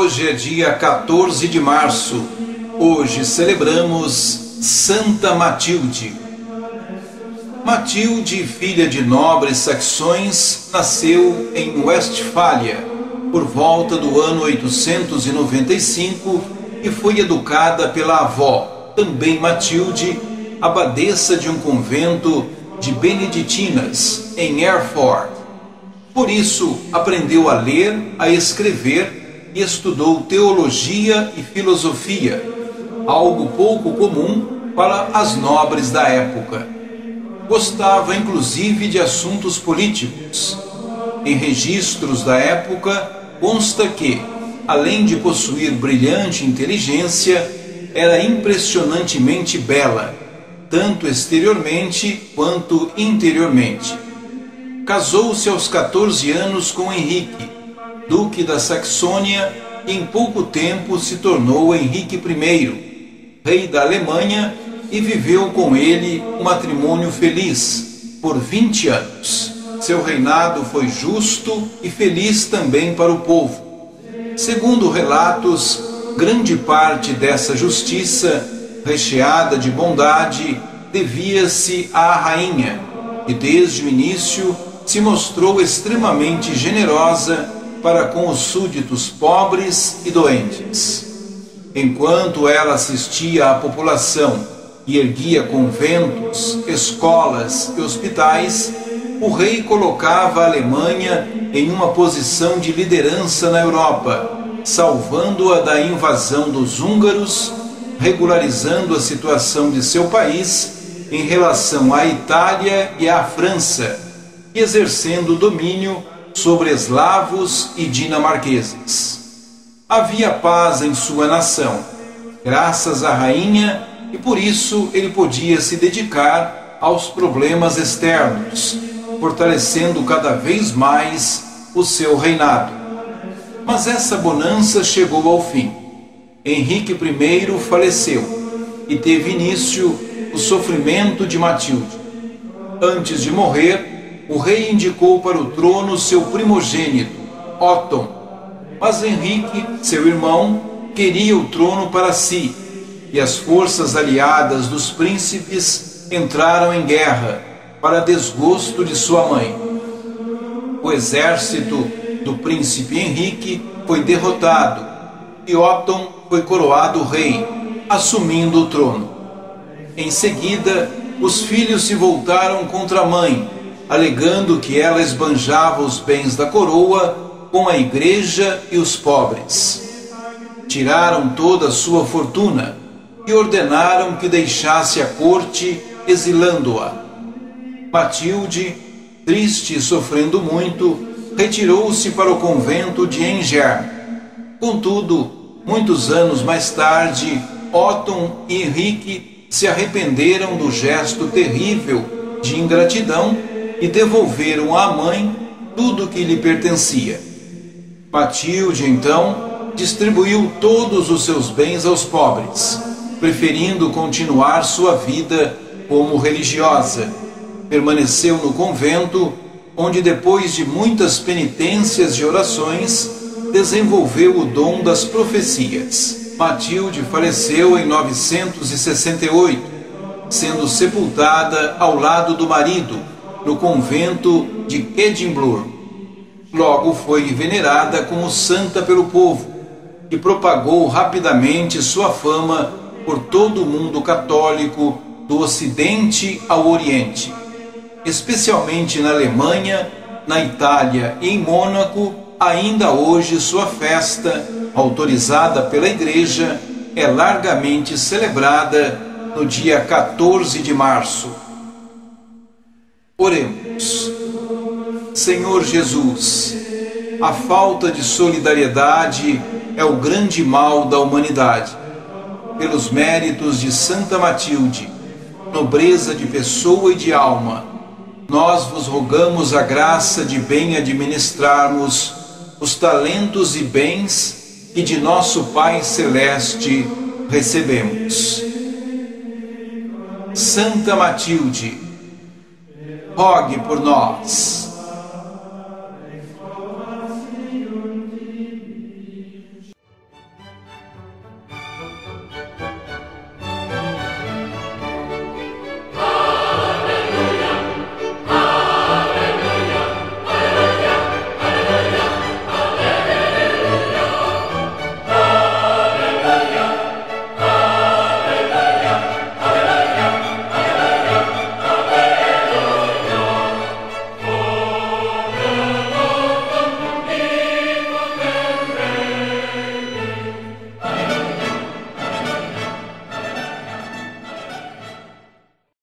Hoje é dia 14 de março. Hoje celebramos Santa Matilde. Matilde, filha de nobres saxões, nasceu em Westfália por volta do ano 895 e foi educada pela avó, também Matilde, abadesa de um convento de beneditinas em Erfurt. Por isso, aprendeu a ler, a escrever estudou teologia e filosofia, algo pouco comum para as nobres da época. Gostava inclusive de assuntos políticos. Em registros da época consta que, além de possuir brilhante inteligência, era impressionantemente bela, tanto exteriormente quanto interiormente. Casou-se aos 14 anos com Henrique, duque da Saxônia, em pouco tempo se tornou Henrique I, rei da Alemanha, e viveu com ele um matrimônio feliz por 20 anos. Seu reinado foi justo e feliz também para o povo. Segundo relatos, grande parte dessa justiça, recheada de bondade, devia-se à rainha, que desde o início se mostrou extremamente generosa para com os súditos pobres e doentes. Enquanto ela assistia à população e erguia conventos, escolas e hospitais, o rei colocava a Alemanha em uma posição de liderança na Europa, salvando-a da invasão dos húngaros, regularizando a situação de seu país em relação à Itália e à França, e exercendo domínio sobre eslavos e dinamarqueses. Havia paz em sua nação, graças à rainha, e por isso ele podia se dedicar aos problemas externos, fortalecendo cada vez mais o seu reinado. Mas essa bonança chegou ao fim. Henrique I faleceu e teve início o sofrimento de Matilde. Antes de morrer, o rei indicou para o trono seu primogênito, Otton. Mas Henrique, seu irmão, queria o trono para si, e as forças aliadas dos príncipes entraram em guerra, para desgosto de sua mãe. O exército do príncipe Henrique foi derrotado, e Otton foi coroado rei, assumindo o trono. Em seguida, os filhos se voltaram contra a mãe alegando que ela esbanjava os bens da coroa com a igreja e os pobres. Tiraram toda a sua fortuna e ordenaram que deixasse a corte, exilando-a. Matilde, triste e sofrendo muito, retirou-se para o convento de Enger. Contudo, muitos anos mais tarde, Otton e Henrique se arrependeram do gesto terrível de ingratidão e devolveram à mãe tudo que lhe pertencia. Matilde, então, distribuiu todos os seus bens aos pobres, preferindo continuar sua vida como religiosa. Permaneceu no convento, onde, depois de muitas penitências e orações, desenvolveu o dom das profecias. Matilde faleceu em 968, sendo sepultada ao lado do marido, no convento de Edimburgo. Logo foi venerada como santa pelo povo e propagou rapidamente sua fama por todo o mundo católico, do Ocidente ao Oriente. Especialmente na Alemanha, na Itália e em Mônaco, ainda hoje sua festa, autorizada pela Igreja, é largamente celebrada no dia 14 de março. Oremos. Senhor Jesus, a falta de solidariedade é o grande mal da humanidade. Pelos méritos de Santa Matilde, nobreza de pessoa e de alma, nós vos rogamos a graça de bem administrarmos os talentos e bens que de nosso Pai Celeste recebemos. Santa Matilde, rogue por nós.